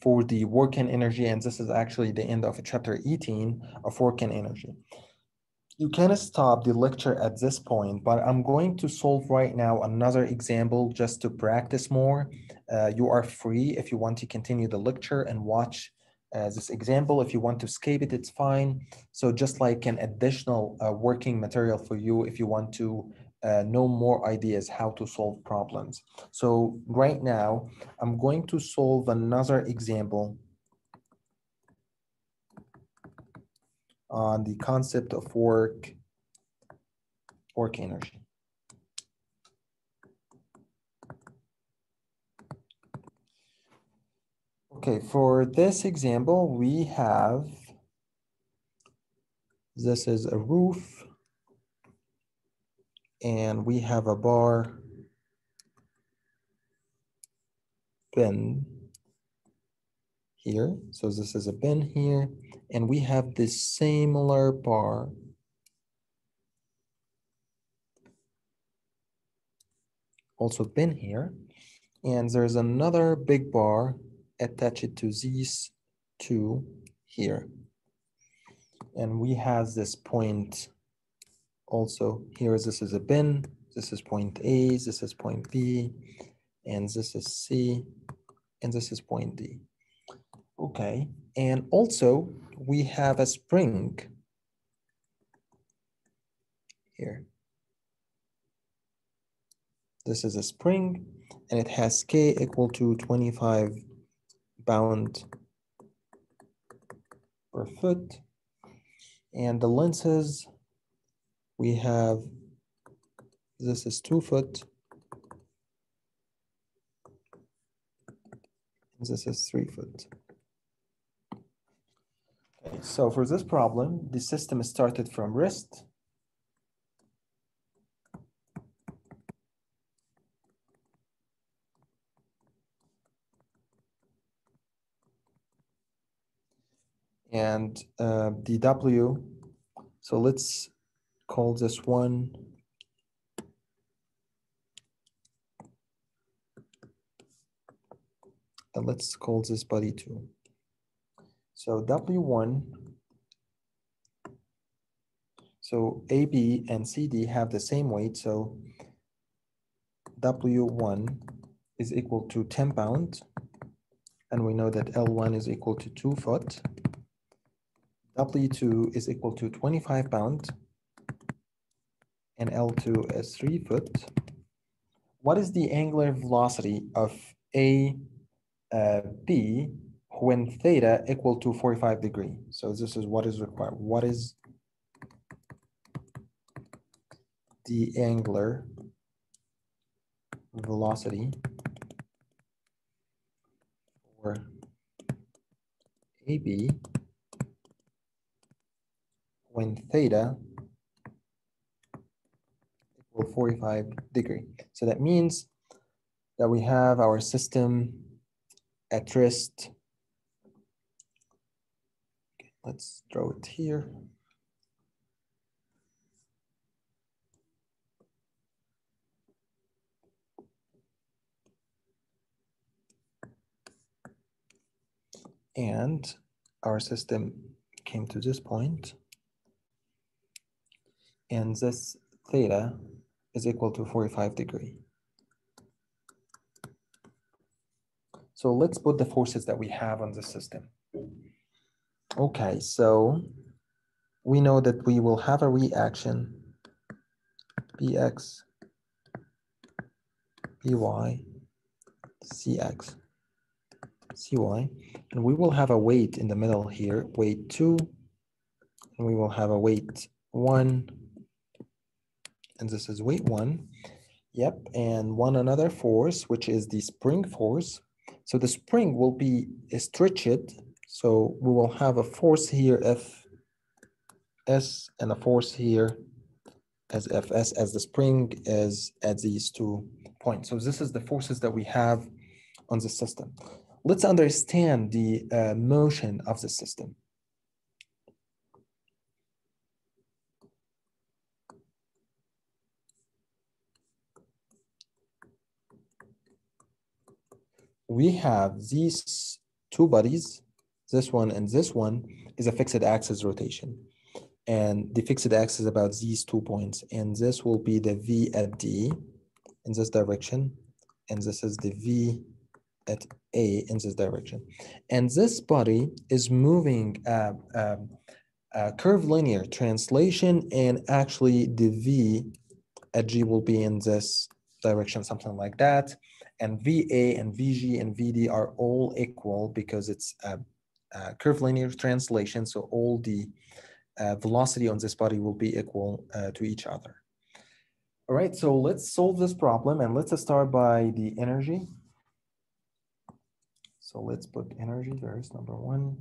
for the work and energy, and this is actually the end of chapter 18 of work and energy. You can stop the lecture at this point, but I'm going to solve right now another example just to practice more. Uh, you are free if you want to continue the lecture and watch as this example. If you want to escape it, it's fine. So just like an additional uh, working material for you if you want to uh, know more ideas how to solve problems. So right now, I'm going to solve another example on the concept of work, work energy. Okay, for this example, we have, this is a roof, and we have a bar bin here. So this is a bin here, and we have this similar bar also bin here. And there's another big bar attach it to these two here. And we have this point also here. This is a bin. This is point A. This is point B. And this is C. And this is point D. Okay. And also we have a spring here. This is a spring and it has K equal to 25 pound per foot. And the lenses, we have, this is two foot. This is three foot. Okay, so for this problem, the system started from wrist And uh, the W, so let's call this one and let's call this body two. So W1, so AB and CD have the same weight, so W1 is equal to 10 pounds, and we know that L1 is equal to 2 foot. W2 is equal to 25 pounds, and L2 is 3 foot. What is the angular velocity of A, uh, B when theta equal to 45 degree? So this is what is required. What is the angular velocity for AB when theta equal 45 degree. So that means that we have our system at rest. Okay, let's draw it here. And our system came to this point, and this theta is equal to 45 degree. So let's put the forces that we have on the system. Okay, so we know that we will have a reaction Bx, By, Cx, Cy, and we will have a weight in the middle here, weight two, and we will have a weight one, and this is weight one. Yep, and one another force, which is the spring force. So the spring will be stretched. So we will have a force here, F S, and a force here as Fs, as the spring is at these two points. So this is the forces that we have on the system. Let's understand the uh, motion of the system. We have these two bodies, this one and this one, is a fixed axis rotation. And the fixed axis is about these two points. And this will be the V at D in this direction. And this is the V at A in this direction. And this body is moving uh, um, a curvilinear translation. And actually the V at G will be in this direction, something like that and VA and VG and VD are all equal because it's a, a curvilinear translation. So all the uh, velocity on this body will be equal uh, to each other. All right, so let's solve this problem and let's start by the energy. So let's put energy first, number one.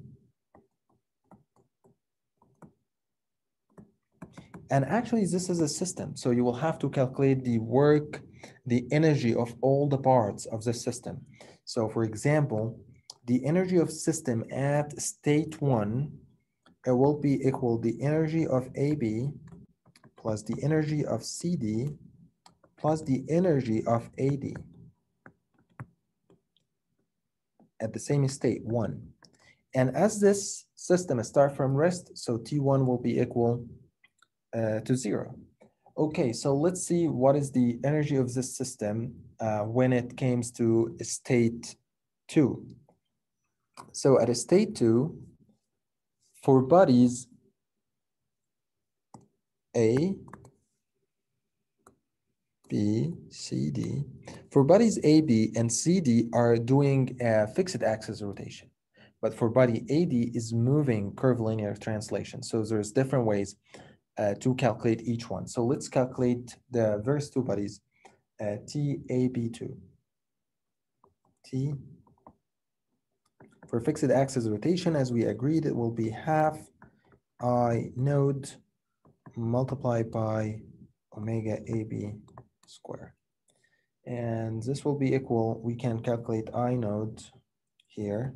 And actually this is a system. So you will have to calculate the work the energy of all the parts of the system. So for example, the energy of system at state one, it will be equal the energy of AB plus the energy of CD plus the energy of AD at the same state one. And as this system start from rest, so T1 will be equal uh, to zero. Okay, so let's see what is the energy of this system uh, when it comes to state two. So at a state two, for bodies A, B, C, D, for bodies A, B, and C, D are doing a fixed axis rotation. But for body AD is moving curvilinear translation. So there's different ways uh, to calculate each one. So let's calculate the first two bodies, uh, TAB2. T for fixed axis rotation, as we agreed, it will be half I node multiplied by omega AB square. And this will be equal, we can calculate I node here,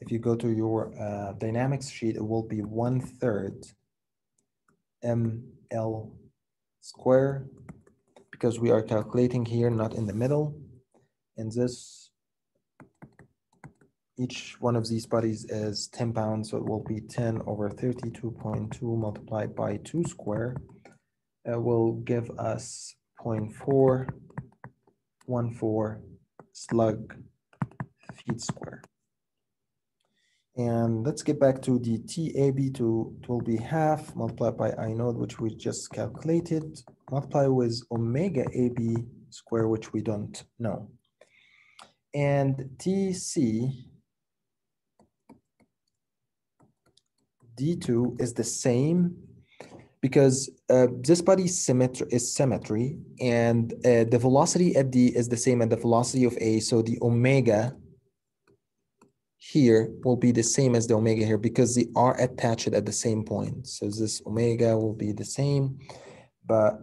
if you go to your uh, dynamics sheet, it will be one third ml square because we are calculating here, not in the middle. And this, each one of these bodies is 10 pounds, so it will be 10 over 32.2 multiplied by 2 square. It will give us 0.414 slug feet square. And let's get back to the TAB to, it will be half multiplied by I node, which we just calculated, multiply with omega AB square, which we don't know. And TC D2 is the same because uh, this body symmetry is symmetry and uh, the velocity at D is the same as the velocity of A. So the omega here will be the same as the omega here because they are attached at the same point. So this omega will be the same, but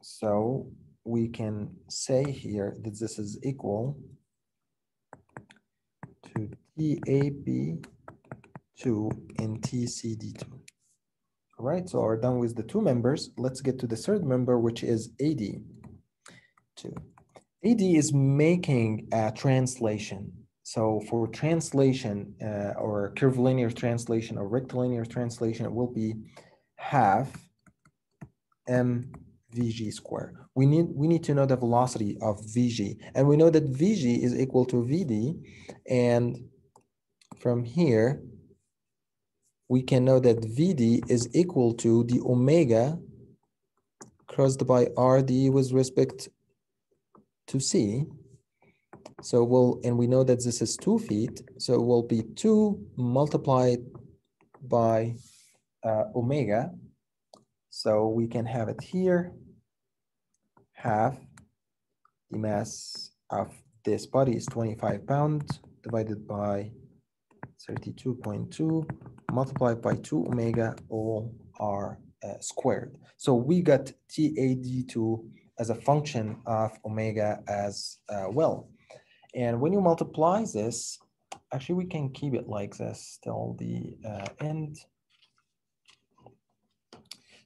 so we can say here that this is equal to TAB2 and TCD2. All right, so we're done with the two members. Let's get to the third member, which is AD2. AD is making a translation so for translation uh, or curvilinear translation or rectilinear translation, it will be half mvg square. We need, we need to know the velocity of vg. And we know that vg is equal to vd. And from here, we can know that vd is equal to the omega crossed by rd with respect to c so we'll, and we know that this is two feet. So it will be two multiplied by uh, omega. So we can have it here, half the mass of this body is 25 pounds divided by 32.2 multiplied by 2 omega all are uh, squared. So we got TAD2 as a function of omega as uh, well. And when you multiply this, actually we can keep it like this till the uh, end.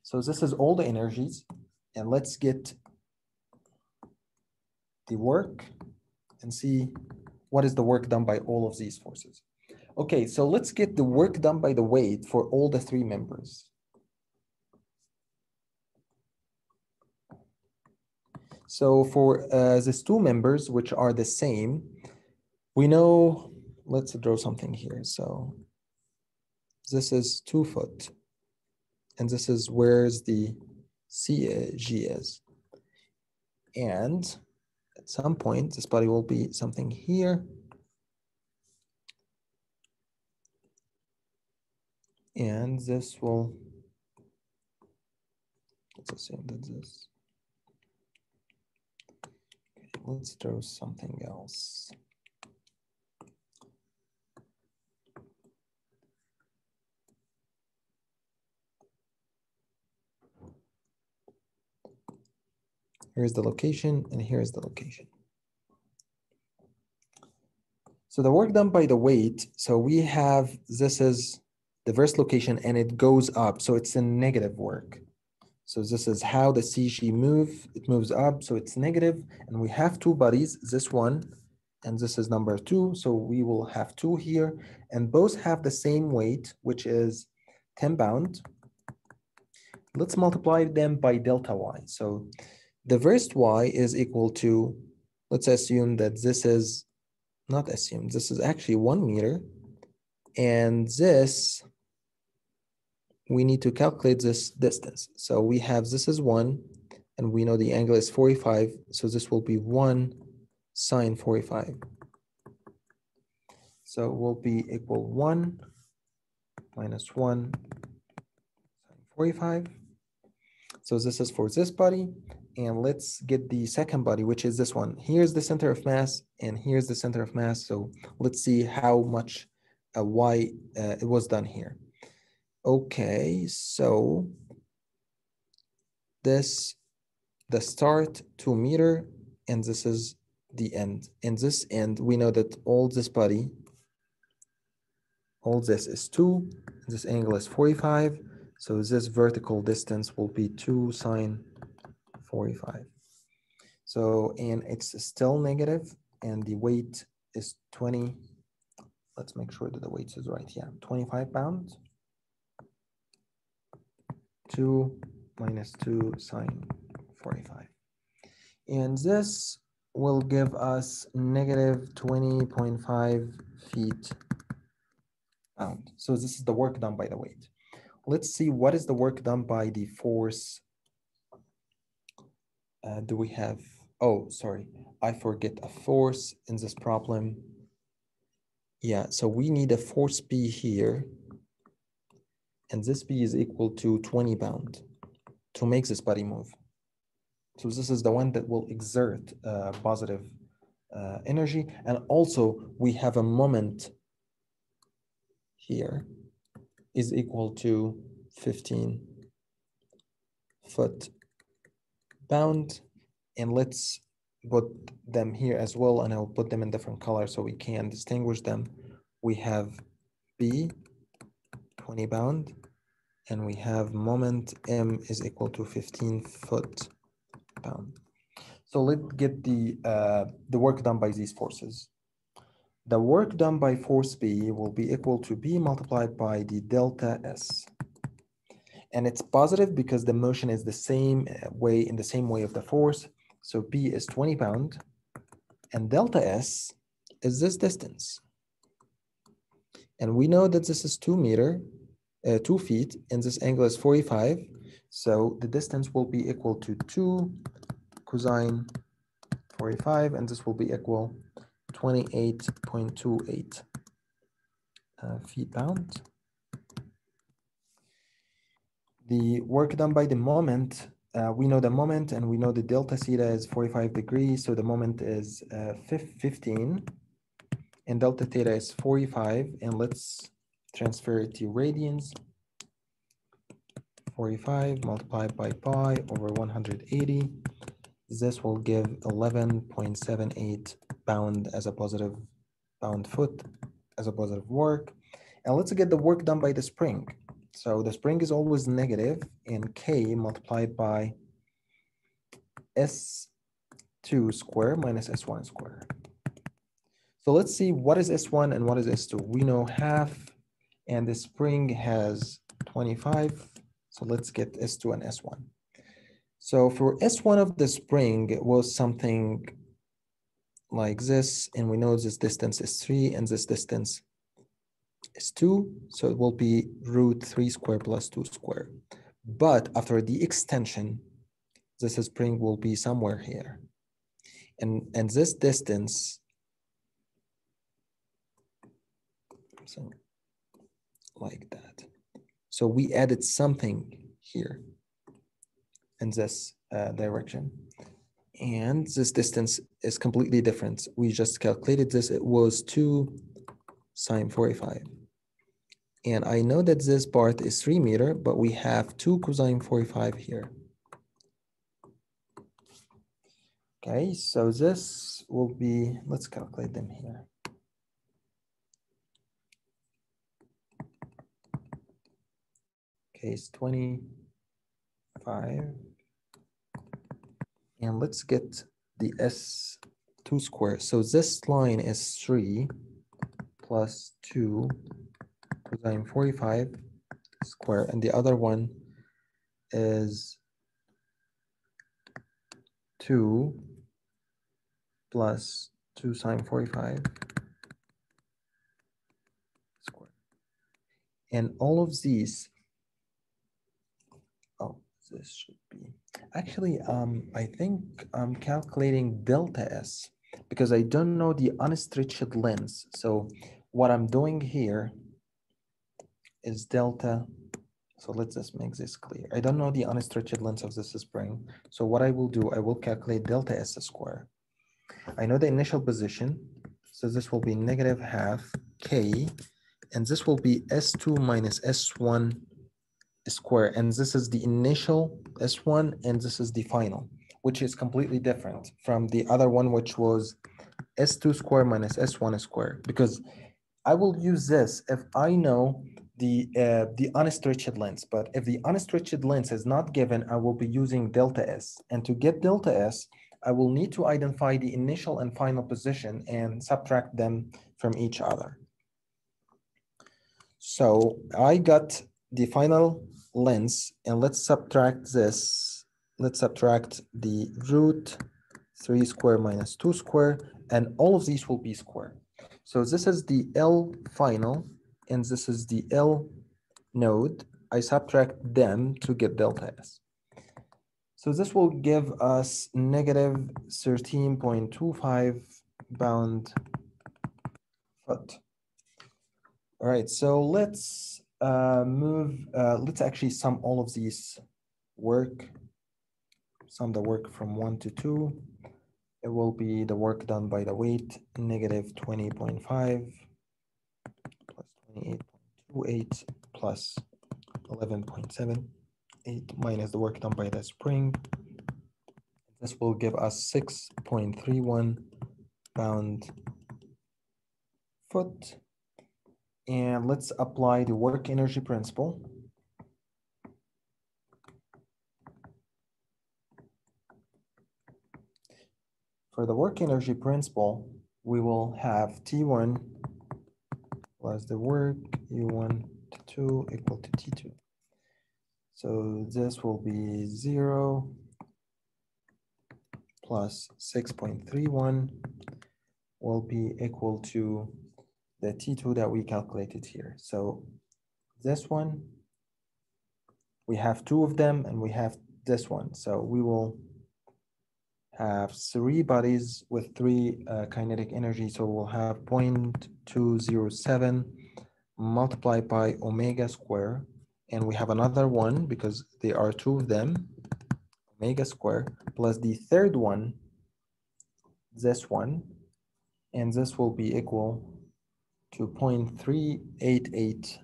So this is all the energies and let's get the work and see what is the work done by all of these forces. Okay, so let's get the work done by the weight for all the three members. So for uh, these two members, which are the same, we know, let's draw something here. So this is two foot, and this is where's the CG is. And at some point, this body will be something here. And this will, let's assume that this let's draw something else. Here's the location and here's the location. So the work done by the weight, so we have, this is the first location and it goes up. So it's a negative work. So this is how the CG move. It moves up, so it's negative. And we have two bodies, this one, and this is number two. So we will have two here, and both have the same weight, which is 10 pound. Let's multiply them by delta y. So the first y is equal to, let's assume that this is, not assume, this is actually one meter. And this we need to calculate this distance. So we have this is one, and we know the angle is 45. So this will be one sine 45. So it will be equal one minus one sine 45. So this is for this body. And let's get the second body, which is this one. Here's the center of mass, and here's the center of mass. So let's see how much uh, y uh, it was done here. Okay, so this the start two meter and this is the end. In this end, we know that all this body all this is 2, this angle is 45, so this vertical distance will be 2 sine 45. So, and it's still negative, and the weight is 20. Let's make sure that the weight is right. Yeah, 25 pounds. 2 minus 2 sine 45. And this will give us negative 20.5 feet pound. So this is the work done by the weight. Let's see what is the work done by the force. Uh, do we have, oh, sorry, I forget a force in this problem. Yeah, so we need a force P here. And this B is equal to 20 pound to make this body move. So this is the one that will exert uh, positive uh, energy. And also we have a moment here is equal to 15 foot pound. And let's put them here as well. And I'll put them in different colors so we can distinguish them. We have B, 20 pound, and we have moment M is equal to 15 foot pound. So let's get the, uh, the work done by these forces. The work done by force B will be equal to B multiplied by the delta S. And it's positive because the motion is the same uh, way in the same way of the force. So B is 20 pound and delta S is this distance. And we know that this is two meter, uh, two feet, and this angle is 45. So the distance will be equal to two cosine 45, and this will be equal 28.28 uh, feet pound. The work done by the moment, uh, we know the moment and we know the delta theta is 45 degrees. So the moment is uh, 15 and delta theta is 45. And let's transfer it to radians. 45 multiplied by pi over 180 this will give 11.78 pound as a positive pound foot as a positive work. And let's get the work done by the spring. So the spring is always negative and K multiplied by S2 square minus S1 square. So let's see what is S1 and what is S2. We know half and the spring has 25. So let's get S2 and S1. So for S1 of the spring, it was something like this, and we know this distance is three and this distance is two. So it will be root three square plus two square. But after the extension, this spring will be somewhere here. And, and this distance, so like that. So we added something here in this uh, direction. And this distance is completely different. We just calculated this, it was two sine 45. And I know that this part is three meter, but we have two cosine 45 here. Okay, so this will be, let's calculate them here. It's 25 and let's get the S2 square. So this line is 3 plus 2 cosine 45 square. And the other one is 2 plus 2 sine 45 square. And all of these, this should be Actually, um, I think I'm calculating delta S because I don't know the unstretched length. So what I'm doing here is delta. So let's just make this clear. I don't know the unstretched length of this spring. So what I will do, I will calculate delta S square. I know the initial position. So this will be negative half K, and this will be S2 minus S1 square. And this is the initial S1 and this is the final, which is completely different from the other one, which was S2 square minus S1 square. Because I will use this if I know the, uh, the unstretched length. But if the unstretched length is not given, I will be using delta S. And to get delta S, I will need to identify the initial and final position and subtract them from each other. So I got the final length and let's subtract this. Let's subtract the root 3 square minus 2 square and all of these will be square. So this is the L final and this is the L naught. I subtract them to get delta S. So this will give us negative 13.25 bound foot. All right, so let's uh, move, uh, let's actually sum all of these work, sum the work from one to two. It will be the work done by the weight, negative 20.5 plus 28.28 plus 11.78 minus the work done by the spring. This will give us 6.31 pound foot and let's apply the work energy principle. For the work energy principle, we will have T1 plus the work U1 to 2 equal to T2. So this will be 0 plus 6.31 will be equal to the T2 that we calculated here. So this one, we have two of them and we have this one. So we will have three bodies with three uh, kinetic energy. So we'll have 0.207 multiplied by omega square. And we have another one because there are two of them, omega square, plus the third one, this one, and this will be equal to 0.388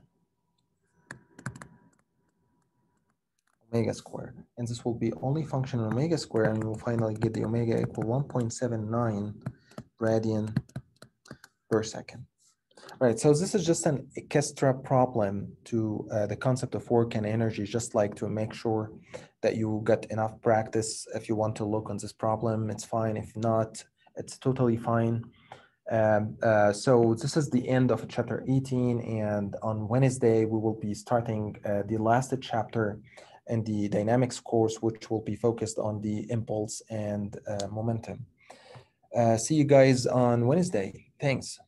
omega squared. And this will be only function omega squared, and we'll finally get the omega equal 1.79 radian per second. All right, so this is just an extra problem to uh, the concept of work and energy, just like to make sure that you get enough practice. If you want to look on this problem, it's fine. If not, it's totally fine. Um, uh, so this is the end of chapter 18 and on Wednesday we will be starting uh, the last chapter in the dynamics course which will be focused on the impulse and uh, momentum. Uh, see you guys on Wednesday. Thanks.